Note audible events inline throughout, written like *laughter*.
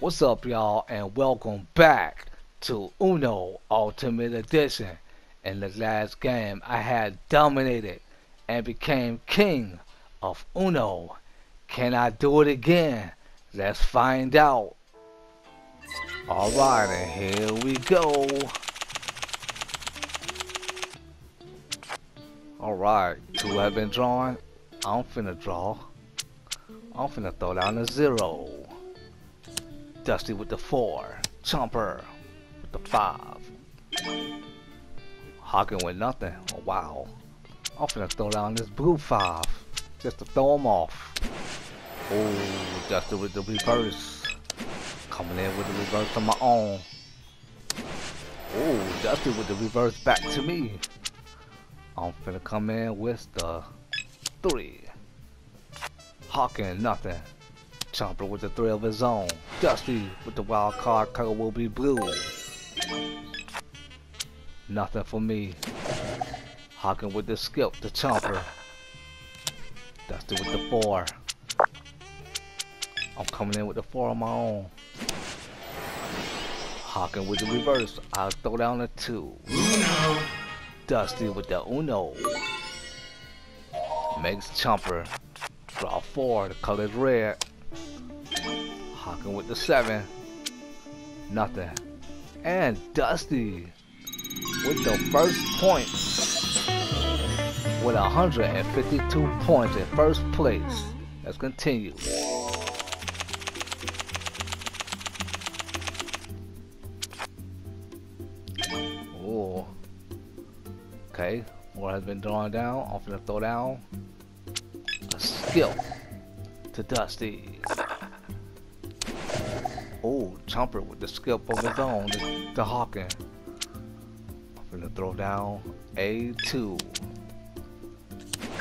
What's up, y'all, and welcome back to Uno Ultimate Edition. In the last game, I had dominated and became king of Uno. Can I do it again? Let's find out. Alright, and here we go. Alright, two have been drawn. I'm finna draw. I'm finna throw down a zero. Dusty with the four. Chomper with the five. Hawking with nothing. Oh, wow. I'm finna throw down this blue five. Just to throw him off. Oh, Dusty with the reverse. Coming in with the reverse on my own. Oh, Dusty with the reverse back to me. I'm finna come in with the three. Hawking nothing. Chomper with the three of his own. Dusty with the wild card color will be blue. Nothing for me. Hawking with the skip, the chomper. Dusty with the four. I'm coming in with the four on my own. Hawking with the reverse. I'll throw down a two. Uno. Dusty with the Uno. Makes Chomper draw four. The color is red. Hawking with the seven. Nothing. And Dusty with the first point. With 152 points in first place. Let's continue. Oh. Okay, more has been drawn down. I'm gonna throw down a skill to Dusty. Oh, Chomper with the skip of his own, the, the Hawking. I'm gonna throw down A2.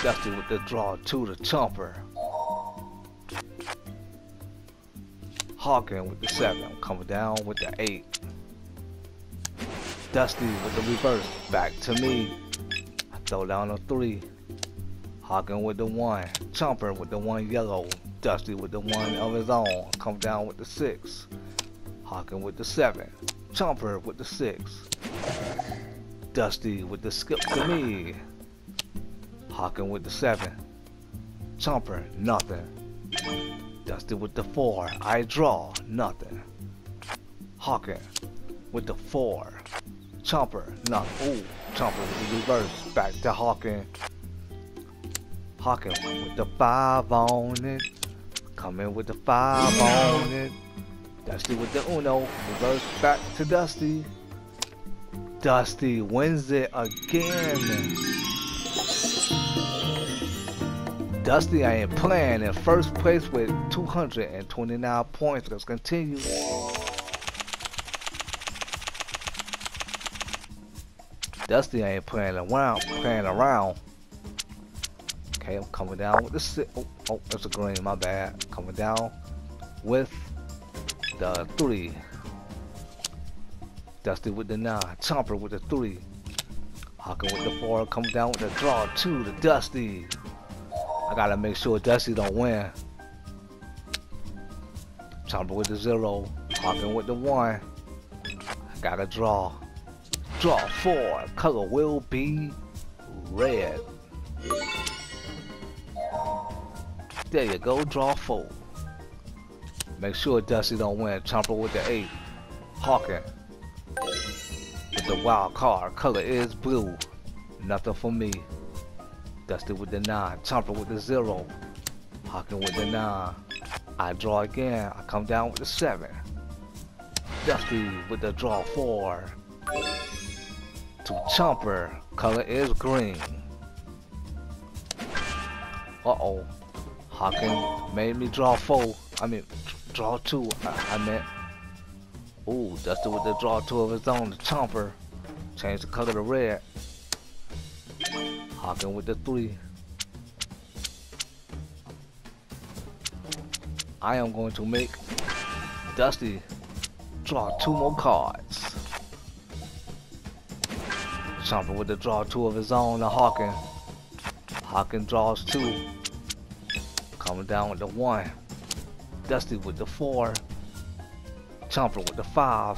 Dusty with the draw to the Chomper. Hawking with the seven. I'm coming down with the eight. Dusty with the reverse. Back to me. I throw down a three. Hawking with the one. Chomper with the one yellow. Dusty with the one of his own. Come down with the six. Hawking with the seven. Chomper with the six. Dusty with the skip to me. Hawking with the seven. Chomper, nothing. Dusty with the four. I draw, nothing. Hawking with the four. Chomper, nothing. Ooh, Chomper with the reverse. Back to Hawking. Hawking with the five on it. Coming with the five on it. Dusty with the Uno. Reverse back to Dusty. Dusty wins it again. Dusty, I ain't playing in first place with 229 points. Let's continue. Dusty, I ain't playing around. Playing around. Okay, I'm coming down with the six. Oh, oh, that's a green. My bad. Coming down with the three. Dusty with the nine. Chomper with the three. Hawking with the four. Coming down with the draw two to Dusty. I gotta make sure Dusty don't win. Chomper with the zero. Hawking with the one. I gotta draw. Draw four. Color will be red. There you go. Draw four. Make sure Dusty don't win. Chomper with the eight. Hawking with the wild card. Color is blue. Nothing for me. Dusty with the 9. Chomper with the 0. Hawking with the 9. I draw again. I come down with the 7. Dusty with the draw 4. To Chomper. Color is green. Uh-oh. Hawking made me draw 4. I mean, draw 2. I, I meant. Ooh, Dusty with the draw 2 of his own. The Chomper. Change the color to red. Hawking with the three. I am going to make Dusty draw two more cards. Chomper with the draw two of his own, the Hawking. Hawking draws two. Coming down with the one. Dusty with the four. Chomper with the five.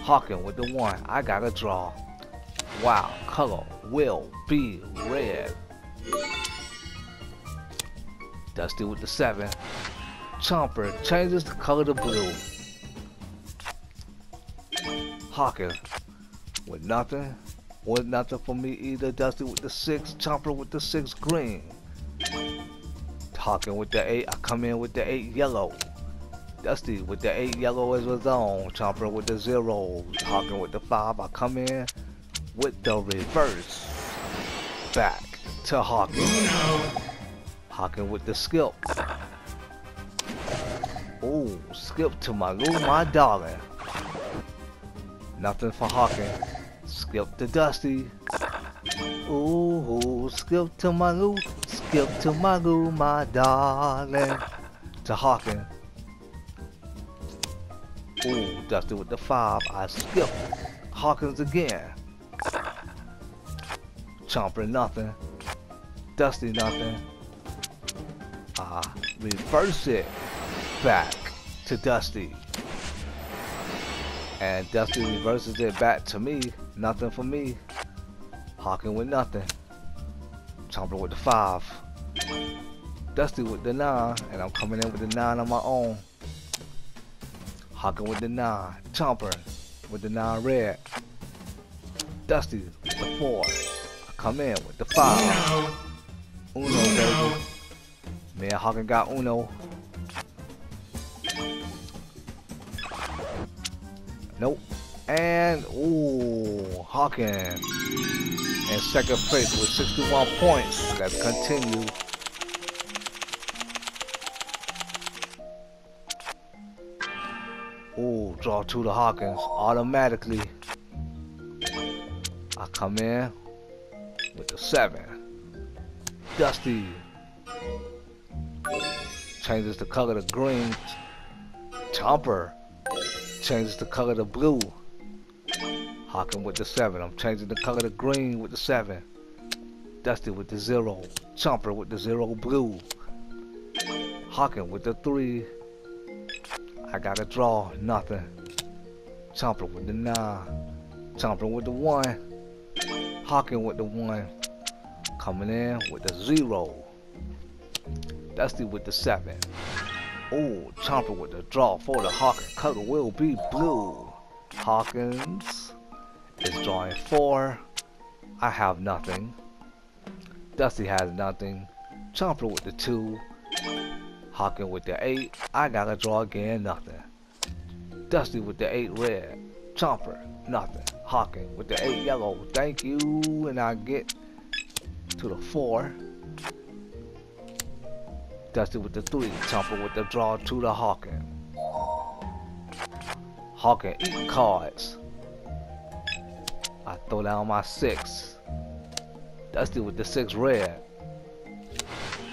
Hawking with the one. I got a draw. Wow, color will be red. Dusty with the seven. Chomper changes the color to blue. Hawking with nothing. With nothing for me either. Dusty with the six. Chomper with the six green. Hawking with the eight. I come in with the eight yellow. Dusty with the eight yellow as his own. Chomper with the zero. Hawking with the five. I come in with the reverse. Back to Hawking. Hawking with the skip. Oh, skip to my little my darling. Nothing for Hawking. Skip to Dusty. Ooh, skip to my Lou, skip to Lou, my darling. To Hawking. Ooh, Dusty with the five. I skip. Hawkins again. Chomper nothing. Dusty nothing. Ah, reverse it back to Dusty. And Dusty reverses it back to me. Nothing for me. Hawking with nothing. Chomper with the five. Dusty with the nine. And I'm coming in with the nine on my own. Hawking with the nine. Chomper with the nine red. Dusty with the four. I come in with the five. Uno, baby. Man, Hawking got Uno. Nope. And, ooh, Hawking in second place with 61 points. Let's continue. Ooh, draw two to Hawkins automatically. I come in with the seven. Dusty changes the color to green. Chomper changes the color to blue. Hawking with the seven. I'm changing the color to green with the seven. Dusty with the zero. Chomper with the zero blue. Hawking with the three. I gotta draw nothing. Chomper with the nine. Chomper with the one. Hawking with the one. Coming in with the zero. Dusty with the seven. Oh, Chomper with the draw for the Hawkins. Color will be blue. Hawkins is drawing four. I have nothing. Dusty has nothing. Chomper with the two. Hawkins with the eight. I gotta draw again, nothing. Dusty with the eight red. Chomper, nothing. Hawkins with the eight yellow. Thank you. And I get to the four. Dusty with the three, Chomper with the draw to the Hawking. Hawking eating cards. I throw down my six. Dusty with the six red.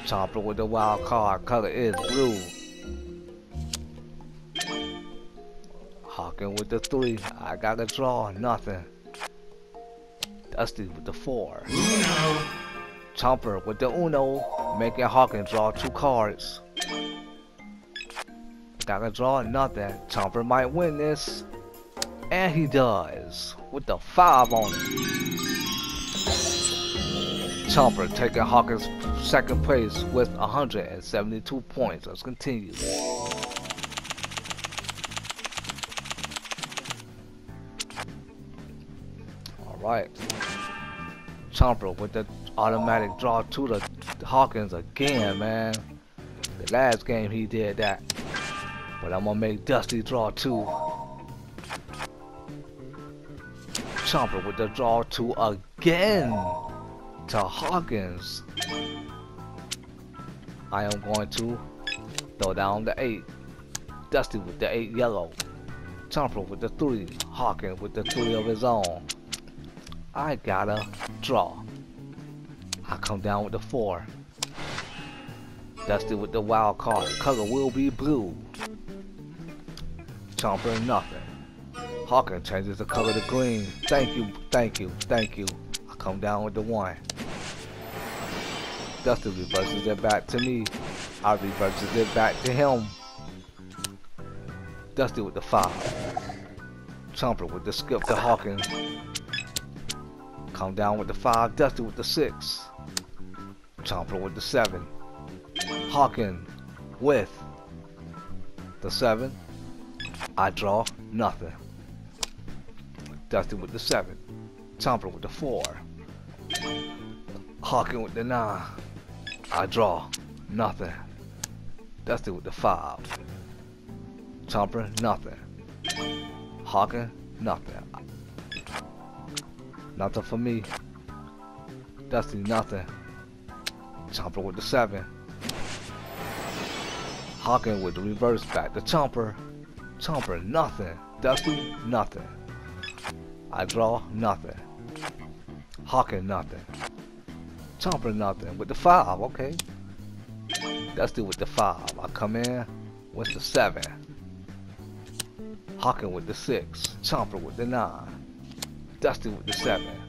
Chomper with the wild card. Color is blue. Hawking with the three. I got a draw. Nothing. Dusty with the four. Uno. Chomper with the Uno, making Hawking draw two cards. Gotta draw nothing. Chomper might win this. And he does. With the five on it. Chomper taking Hawkins second place with 172 points. Let's continue. Alright. Chomper with the automatic draw to the Hawkins again, man. The last game he did that. But I'm gonna make Dusty draw two. Chomper with the draw two again to Hawkins. I am going to throw down the eight. Dusty with the eight yellow. Chomper with the three. Hawkins with the three of his own. I gotta draw. I come down with the four. Dusty with the wild card. Color will be blue. Chomper nothing. Hawkins changes the color to green. Thank you, thank you, thank you. I come down with the one. Dusty reverses it back to me. I reverses it back to him. Dusty with the five. Chomper with the skip to Hawkins. Come down with the five, Dusty with the six. Chomper with the seven. Hawking with the seven. I draw nothing. Dusty with the seven. Chomper with the four. Hawking with the nine. I draw nothing. Dusty with the five. Chomper, nothing. Hawking, nothing. Nothing for me. Dusty, nothing. Chomper with the seven. Hawking with the reverse back. The Chomper. Chomper, nothing. Dusty, nothing. I draw, nothing. Hawking, nothing. Chomper, nothing. With the five, okay. Dusty with the five. I come in with the seven. Hawking with the six. Chomper with the nine. Dusty with the seven.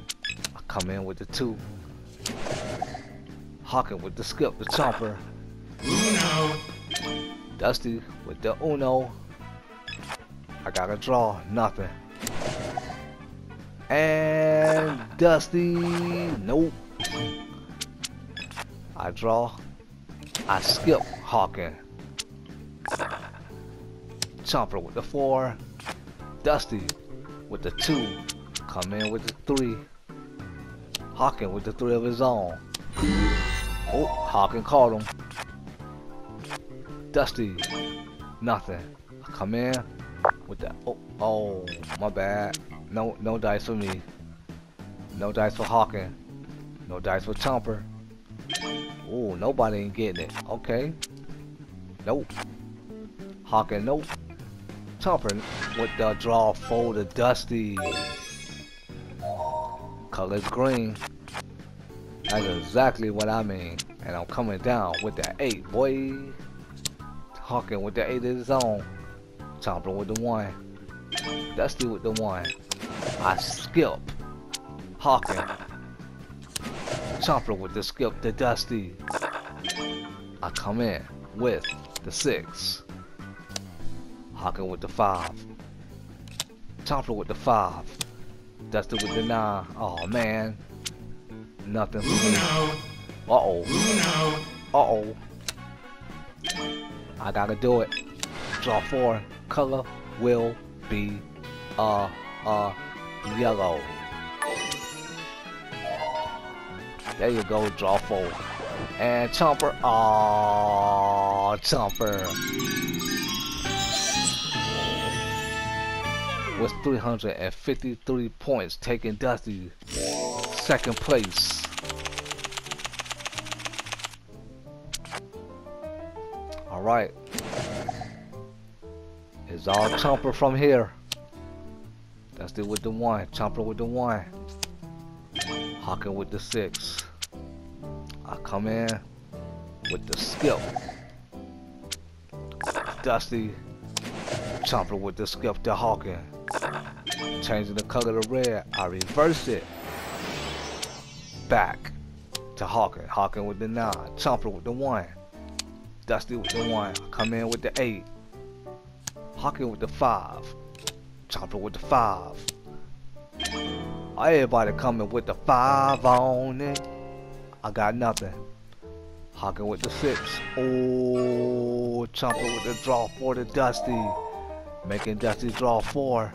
I come in with the two. Hawking with the skip, the chomper. Uno. Dusty with the Uno. I gotta draw nothing. And Dusty, nope. I draw. I skip Hawking. Chomper with the four. Dusty with the two. Come in with the three. Hawking with the three of his own. Oh, Hawking caught him. Dusty, nothing. I come in with that. Oh, oh, my bad. No, no dice for me. No dice for Hawking. No dice for Chomper. Oh, nobody ain't getting it. Okay. Nope. Hawking, nope. Chomper with the draw fold of Dusty. Color's green. That's exactly what I mean. And I'm coming down with that 8, boy. Hawking with the 8 of his own. Chomper with the 1. Dusty with the 1. I skip. Hawking. Chomper with the skip the Dusty. I come in with the 6. Hawking with the 5. Chomper with the 5. Dusty with the 9. Oh man. Nothing for me. Uh-oh. Uh-oh. I gotta do it. Draw four. Color will be uh uh yellow. There you go, draw four. And Chomper. Oh Chomper. With 353 points, taking Dusty second place. Alright. It's all Chomper from here. Dusty with the one. Chomper with the one. Hawking with the six. I come in with the skip. Dusty. Chomper with the skip to Hawking. Changing the color to red. I reverse it. Back to Hawking. Hawking with the nine. Chomper with the one. Dusty with the one. I come in with the eight. Hawking with the five. Chomper with the five. Everybody coming with the five on it. I got nothing. Hawking with the six. Oh, Chomper with the draw four to Dusty. Making Dusty draw four.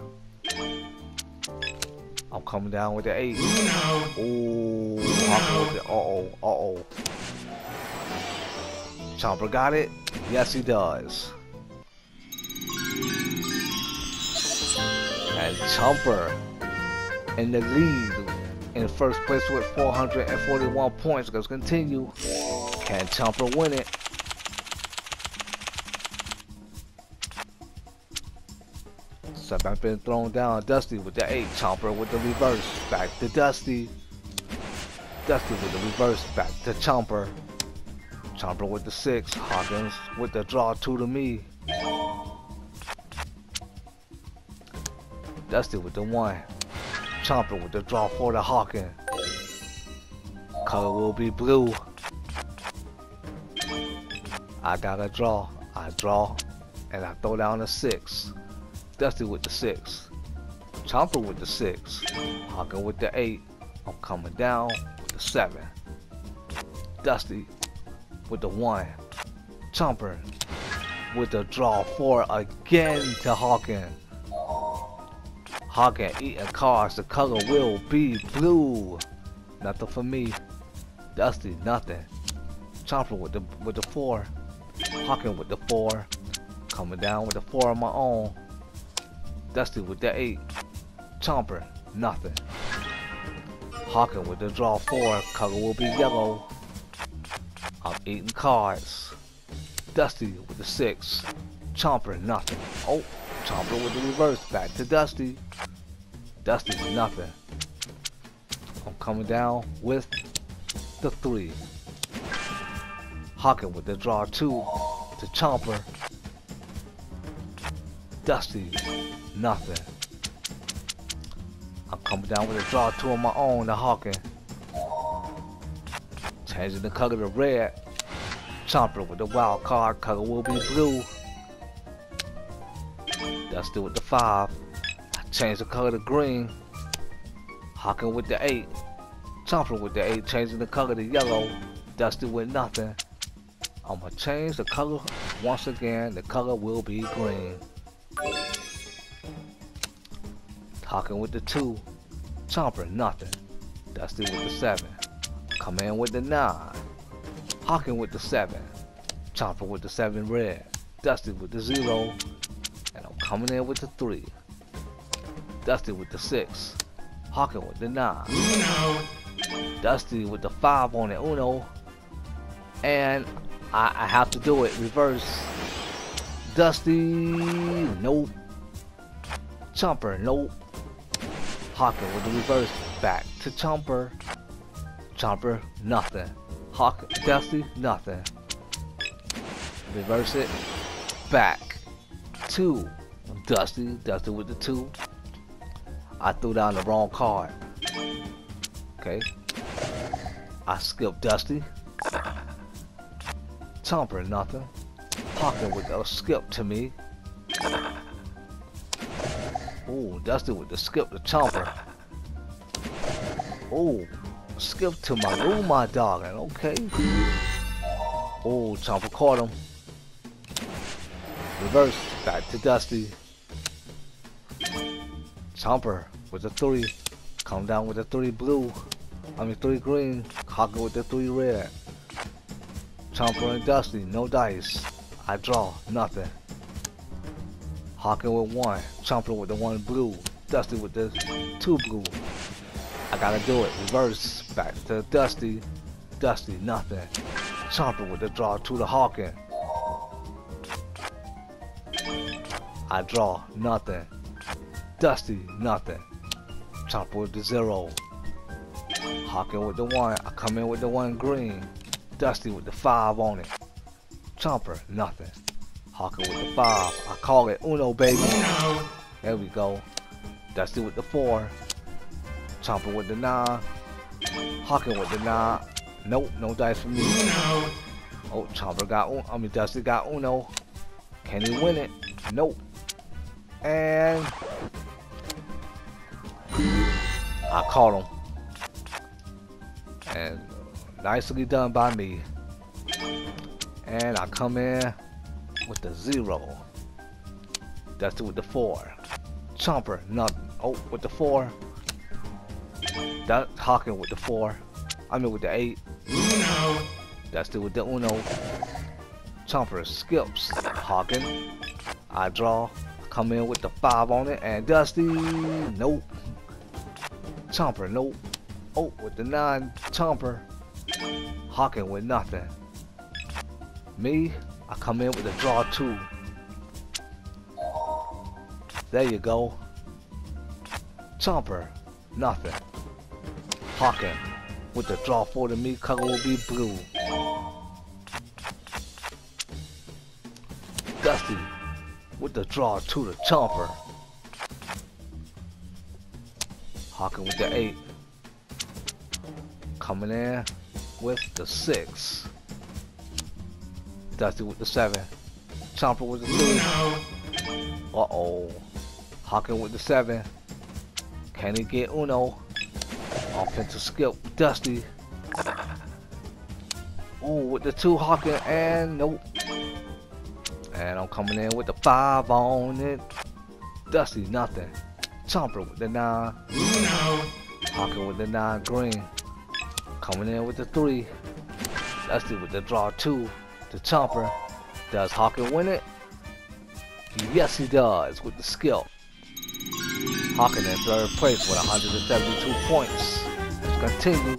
I'm coming down with the eight. Oh, Hawking with the uh oh, uh oh. Chomper got it? Yes, he does. And Chomper in the lead in first place with 441 points. Let's continue. Can Chomper win it? Seven been thrown down. Dusty with the eight. Chomper with the reverse. Back to Dusty. Dusty with the reverse. Back to Chomper. Chomper with the six. Hawkins with the draw two to me. Dusty with the one. Chomper with the draw four to Hawking. Color will be blue. I gotta draw. I draw. And I throw down a six. Dusty with the six. Chomper with the six. Hawking with the eight. I'm coming down with the seven. Dusty with the one. Chomper with the draw four again to Hawking. Hawking eating cards. The color will be blue. Nothing for me. Dusty, nothing. Chomper with the with the four. Hawking with the four. Coming down with the four on my own. Dusty with the eight. Chomper, nothing. Hawking with the draw four. Color will be yellow. I'm eating cards. Dusty with the six. Chomper, nothing. Oh, Chomper with the reverse. Back to Dusty. Dusty, nothing. I'm coming down with the three. Hawking with the draw two to Chomper. Dusty, nothing. I'm coming down with a draw two on my own to Hawking. Changing the color to red. Chomper with the wild card color will be blue. Dusty with the five. I changed the color to green. Hawking with the eight. Chomper with the eight, changing the color to yellow. Dusty with nothing. I'm gonna change the color once again. The color will be green. Hawking with the two. Chomper, nothing. Dusty with the seven. Come in with the nine. Hawking with the seven. Chomper with the seven red. Dusty with the zero. And I'm coming in with the three. Dusty with the six. Hawking with the nine. Uno. Dusty with the five on it, Uno. And I, I have to do it. Reverse. Dusty, nope. Chomper, nope. Hawking with the reverse. Back to Chomper. Chomper, nothing. Hawk, Dusty, nothing. Reverse it. Back. Two. Dusty, Dusty with the two. I threw down the wrong card. Okay. I skipped Dusty. Chomper, nothing. Hawking with the skip to me. Ooh, Dusty with the skip to Chomper. Ooh, skip to my, ooh, my dog, and okay. Ooh, Chomper caught him. Reverse, back to Dusty. Chomper with the three. Come down with the three blue. I mean three green. Hawking with the three red. Chomper and Dusty, no dice. I draw, nothing. Hawking with one. Chomper with the one blue. Dusty with the two blue. I gotta do it. Reverse. Back to Dusty. Dusty, nothing. Chomper with the draw to the Hawking. I draw, nothing. Dusty, nothing. Chomper with the zero. Hawking with the one. I come in with the one green. Dusty with the five on it. Chomper, nothing. Hawking with the five. I call it Uno, baby. There we go. Dusty with the four. Chomper with the nine. Hawking with the nine. Nope, no dice for me. Oh, Chomper got Uno. I mean, Dusty got Uno. Can he win it? Nope. And I caught him. And nicely done by me. And I come in with the zero. Dusty with the four. Chomper, nothing. Oh, with the four. That Hawking with the four. I mean with the eight. Uno. Dusty with the uno. Chomper skips. Hawking. I draw. Come in with the five on it. And Dusty. Nope. Chomper. Nope. Oh, with the nine. Chomper. Hawking with nothing. Me. I come in with a draw two. There you go. Chomper. Nothing. Hawking. With the draw four to me, color will be blue. Dusty with the draw to the chomper. Hawking with the eight. Coming in with the six. Dusty with the seven. Chomper with the three. Uno. Uh oh. Hawking with the seven. Can he get Uno? Offensive skip, Dusty. Ooh, with the two Hawking and nope. And I'm coming in with the five on it. Dusty, nothing. Chomper with the nine. Uno. Hawking with the nine green. Coming in with the three. Dusty with the draw two. The Chomper. Does Hawking win it? Yes, he does with the skill. Hawking in third place with 172 points. Let's continue.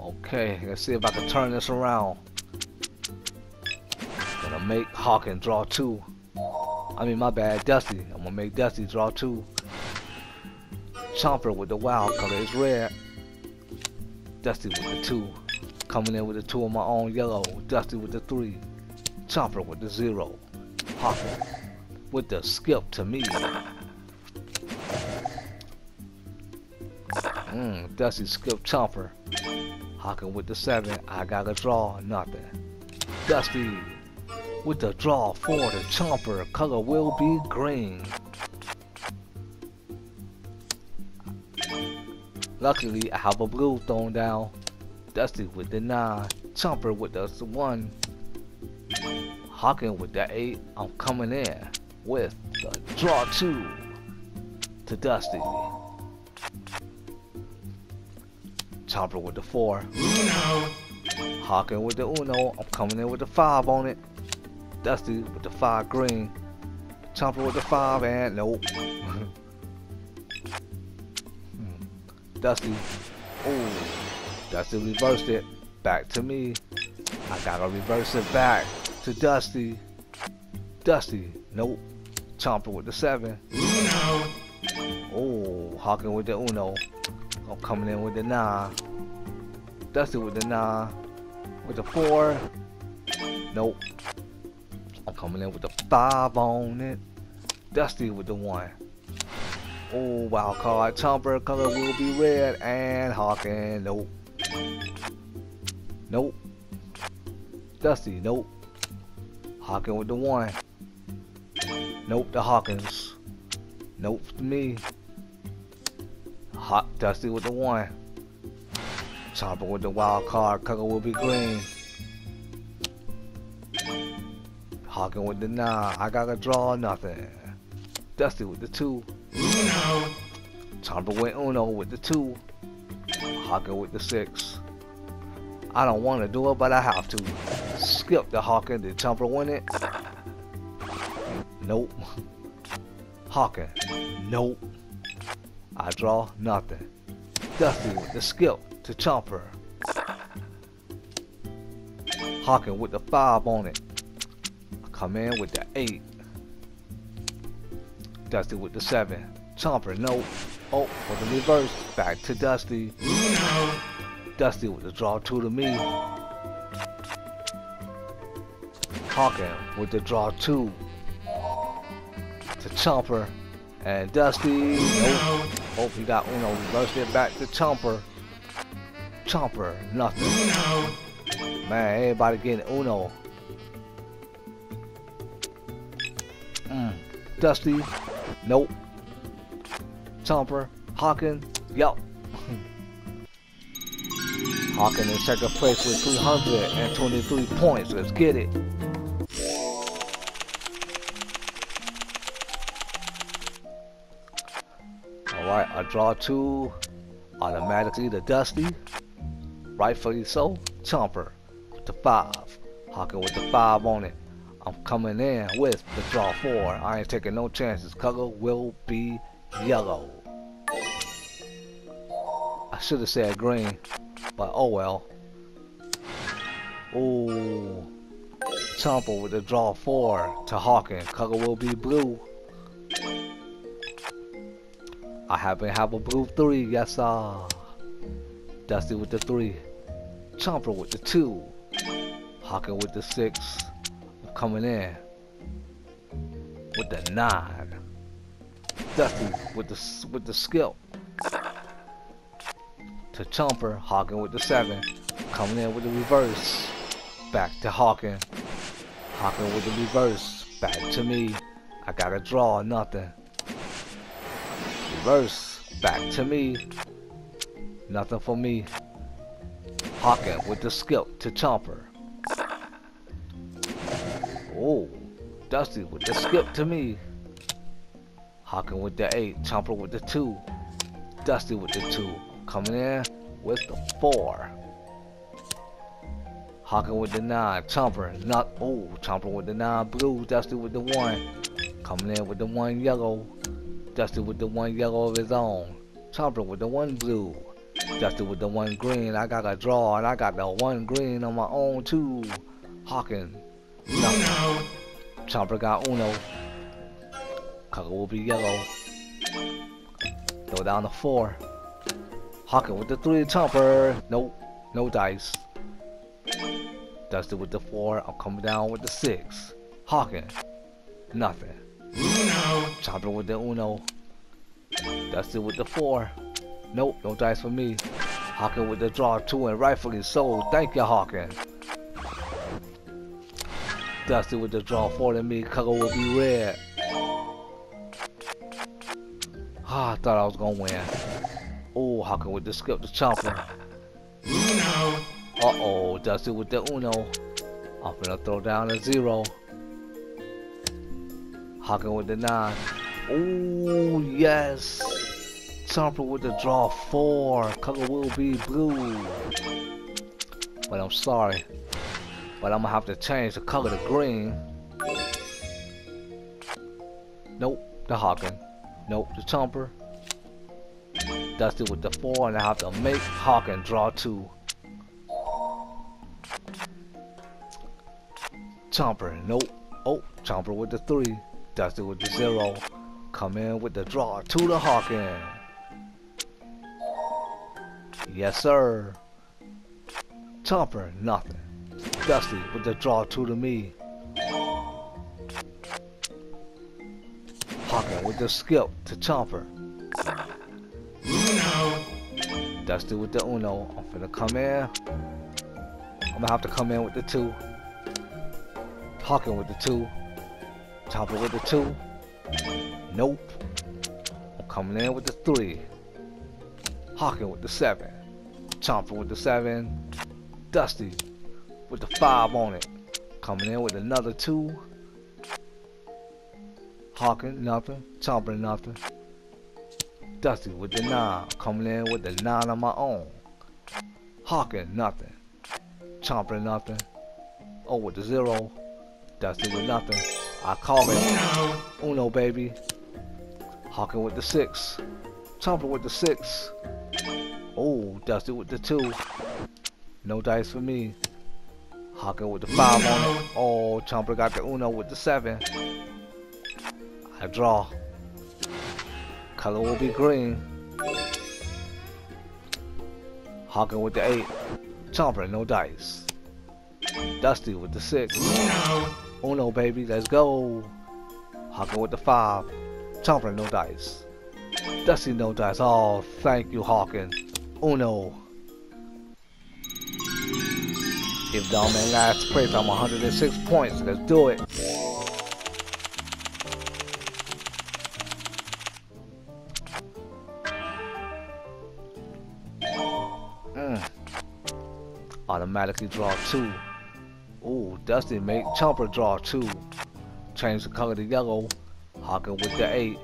Okay, let's see if I can turn this around. Gonna make Hawking draw two. I mean, my bad, Dusty. I'm gonna make Dusty draw two. Chomper with the wild color is red. Dusty with the two. Coming in with the two of my own yellow. Dusty with the three. Chomper with the zero. Hawking with the skip to me. Mmm, Dusty skip Chomper. Hawking with the seven. I got a draw, nothing. Dusty with the draw for the Chomper. Color will be green. Luckily, I have a blue thrown down. Dusty with the 9. Chomper with the 1. Hawking with the 8. I'm coming in with the draw 2 to Dusty. Chomper with the 4. Uno. Hawking with the Uno. I'm coming in with the 5 on it. Dusty with the 5 green. Chomper with the 5 and nope. Hmm. Dusty. Oh, Dusty reversed it. Back to me. I gotta reverse it back to Dusty. Dusty. Nope. Chomper with the 7. Uno. Oh, Hawking with the Uno. I'm coming in with the 9. Dusty with the 9. With the 4. Nope. Coming in with the 5 on it. Dusty with the 1. Oh, wild card. Chomper color will be red. And Hawking. Nope. Nope. Dusty. Nope. Hawking with the 1. Nope, the Hawkins. Nope, me. Hot Dusty with the one. Chomper with the wild card. Color will be green. Hawking with the nine. I gotta draw nothing. Dusty with the two. Uno. Chomper went Uno with the two. Hawking with the six. I don't want to do it, but I have to. Skip the Hawking. Did Chomper win it? Nope. Hawking. Nope. I draw nothing. Dusty with the skip to Chomper. Hawking with the five on it. In with the eight. Dusty with the seven. Chomper, nope. Oh, for the reverse. Back to Dusty. Uno. Dusty with the draw two to me. Hawking with the draw two to Chomper. And Dusty. Uno. Oh, he got Uno. Reversed it back to Chomper. Chomper, nothing. Uno. Man, everybody getting Uno. Dusty, nope. Chomper, Hawking, yup. *laughs* Hawking in second place with 323 points. Let's get it. Alright, I draw two. Automatically the Dusty. Rightfully so. Chomper with the five. Hawking with the five on it. I'm coming in with the draw four. I ain't taking no chances. Color will be yellow. I should have said green, but oh well. Ooh. Chomper with the draw four to Hawking. Color will be blue. I happen to have a blue three, yes sir. Dusty with the three. Chomper with the two. Hawking with the six. Coming in with the nine. Dusty with the with the skill. To Chomper, Hawking with the seven. Coming in with the reverse. Back to Hawking. Hawking with the reverse. Back to me. I gotta draw nothing. Reverse. Back to me. Nothing for me. Hawking with the skill to Chomper. Oh, Dusty with the skip to me. Hawking with the 8, Chomper with the 2. Dusty with the 2. Coming in with the 4. Hawking with the 9, Chomper, not, oh, Chomper with the 9 blue, Dusty with the 1. Coming in with the 1 yellow. Dusty with the 1 yellow of his own. Chomper with the 1 blue. Dusty with the 1 green. I got a draw and I got the 1 green on my own too. Hawking. Uno. Chopper got Uno. Color will be yellow. Throw down the 4. Hawking with the 3 chopper. Nope. No dice. Dusty with the 4. I'm coming down with the 6. Hawking. Nothing. Uno. Chopper with the Uno. Dusty with the 4. Nope, no dice for me. Hawking with the draw 2 and rightfully so. Thank you, Hawking. Dusty with the draw 4 to me. Color will be red. Ah, I thought I was gonna win. Oh, Hawking with the skip to Chomper. Uno. Uh-oh, Dusty with the Uno. I'm gonna throw down a 0. Hawking with the 9. Oh, yes. Chomper with the draw 4. Color will be blue. But I'm sorry. But I'm gonna have to change the color to green. Nope, the Hawking. Nope, the Chomper. Dusty with the 4, and I have to make Hawking draw 2. Chomper, nope. Oh, Chomper with the 3. Dusty with the 0. Come in with the draw to the Hawking. Yes, sir. Chomper, nothing. Dusty with the draw two to me. Hawking with the skip to Chomper. Uno. Dusty with the Uno. I'm gonna come in. I'm gonna have to come in with the two. Hawking with the two. Chomper with the two. Nope. I'm coming in with the three. Hawking with the seven. Chomper with the seven. Dusty with the five on it. Coming in with another two. Hawking, nothing. Chomper, nothing. Dusty with the nine. Coming in with the nine on my own. Hawking, nothing. Chomper, nothing. Oh, with the zero. Dusty with nothing. I call it Uno. Baby. Hawking with the six. Chomper with the six. Oh, Dusty with the two. No dice for me. Hawking with the five on it. Oh, Chomper got the Uno with the seven. I draw. Color will be green. Hawking with the eight. Chomper, no dice. Dusty with the six. Uno. Uno, baby, let's go. Hawking with the five. Chomper, no dice. Dusty, no dice. Oh, thank you, Hawking. Uno. Give Dogman last place. I'm 106 points. Let's do it. Mm. Automatically draw two. Ooh, Dusty make Chomper draw two. Change the color to yellow. Hawking with the eight.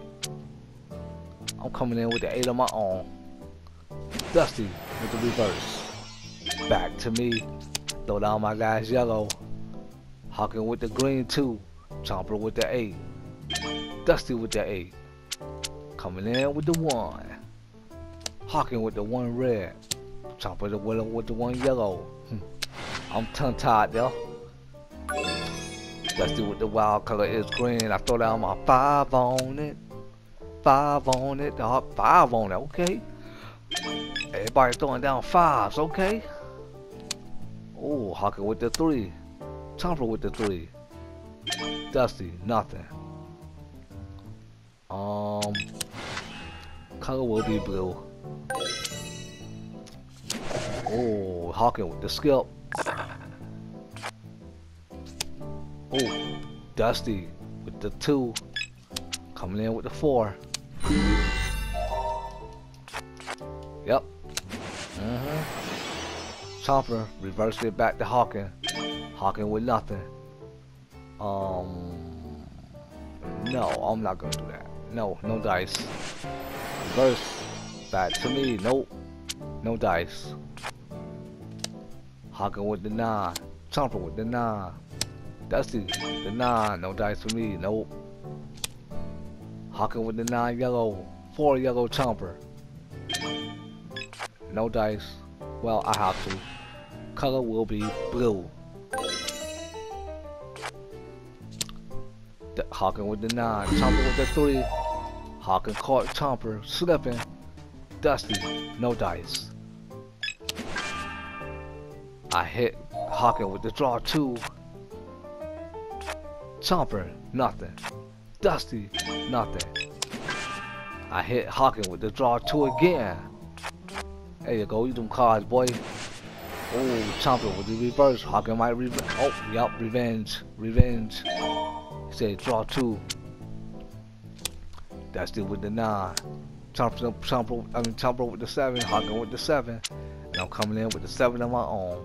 I'm coming in with the eight on my own. Dusty with the reverse. Back to me. Throw down my guys yellow. Hawking with the green two. Chomper with the eight. Dusty with the eight. Coming in with the one. Hawking with the one red. Chomper the willow with the one yellow. Hmm. I'm tongue tied though. Dusty with the wild color is green. I throw down my five on it. Five on it. Uh, five on it, okay. Everybody throwing down fives, okay. Oh, Hawking with the three. Chomper with the three. Dusty, nothing. Um, color will be blue. Oh, Hawking with the skill. Oh, Dusty with the two. Coming in with the four. Yep. Mm-hmm. Chomper reversed it back to Hawking. Hawking with nothing. Um. No, I'm not gonna do that. No, no dice. Reverse back to me. Nope. No dice. Hawking with the nine. Chomper with the nine. Dusty, the nine. No dice for me. Nope. Hawking with the nine yellow. Four yellow chomper. No dice. Well, I have to. Color will be blue. The Hawking with the nine. Chomper with the three. Hawking caught Chomper slipping. Dusty, no dice. I hit Hawking with the draw two. Chomper, nothing. Dusty, nothing. I hit Hawking with the draw two again. There you go, you them cards, boy. Oh, Chomper with the reverse. Hawking might revenge. Oh, yup, revenge. Revenge. He said draw two. Dusty with the nine. Chomper, Chomper, I mean Chomper with the seven. Hawking with the seven. And I'm coming in with the seven of my own.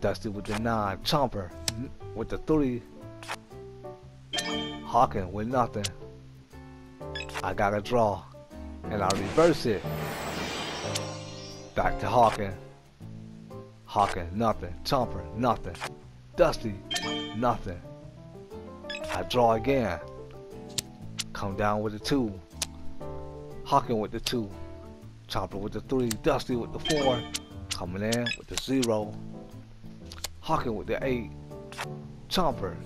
Dusty with the nine. Chomper mm, with the three. Hawking with nothing. I got a draw. And I reverse it. Back to Hawking. Hawking, nothing. Chomper, nothing. Dusty, nothing. I draw again. Come down with the two. Hawking with the two. Chomper with the three. Dusty with the four. Coming in with the zero. Hawking with the eight. Chomper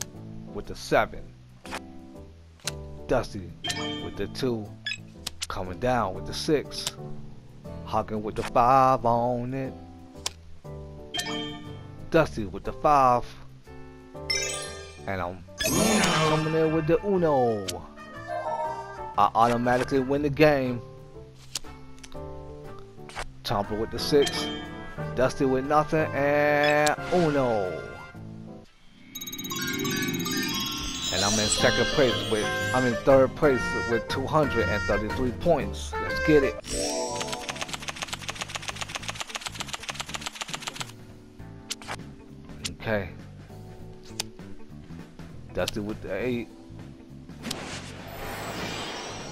with the seven. Dusty with the two. Coming down with the six. Hawking with the five on it. Dusty with the five. And I'm coming in with the Uno. I automatically win the game. Chomper with the six. Dusty with nothing. And Uno. I'm in second place with, I'm in third place with 233 points. Let's get it. Okay. Dusty with the eight.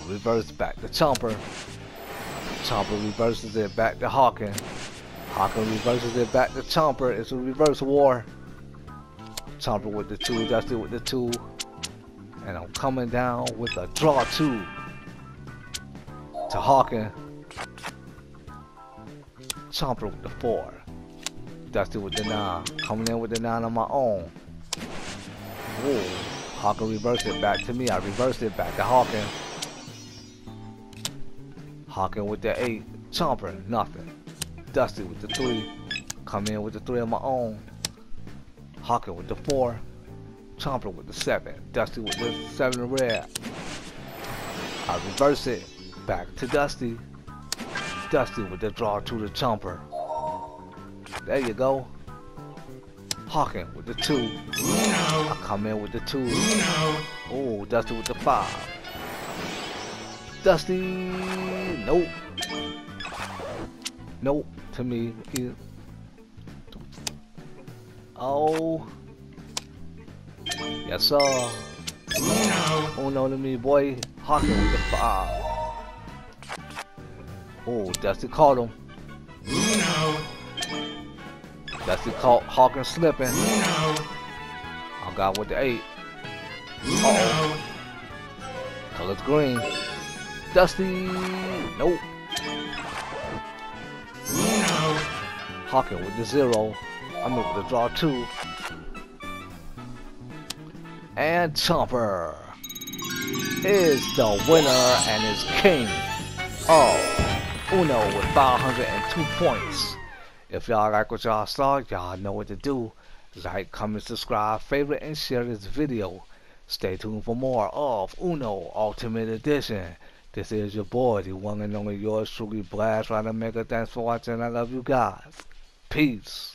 Reverse back to Chomper. Chomper reverses it back to Hawking. Hawking reverses it back to Chomper. It's a reverse war. Chomper with the two, Dusty with the two. And I'm coming down with a draw two to Hawking. Chomper with the four. Dusty with the nine. Coming in with the nine on my own. Whoa. Hawking reversed it back to me. I reversed it back to Hawking. Hawking with the eight. Chomper, nothing. Dusty with the three. Come in with the three on my own. Hawking with the four. Chomper with the seven. Dusty with the seven red. I reverse it. Back to Dusty. Dusty with the draw to the Chomper. There you go. Hawking with the two. Uno. I come in with the two. Oh, Dusty with the five. Dusty, nope. Nope, to me. Oh. Yes, sir. Oh no to me, boy. Hawking with the five. Oh, Dusty caught him. Uno. Dusty caught Hawking slipping. Uno. I got with the eight. Uno. Oh. Color's green. Dusty, nope. Uno. Hawking with the zero. I'm with the draw two. And Chomper is the winner and is king of Uno with 502 points. If y'all like what y'all saw, y'all know what to do. Like, comment, subscribe, favorite, and share this video. Stay tuned for more of Uno Ultimate Edition. This is your boy, the one and only yours truly, Blast Ryder Mega. Thanks for watching. I love you guys. Peace.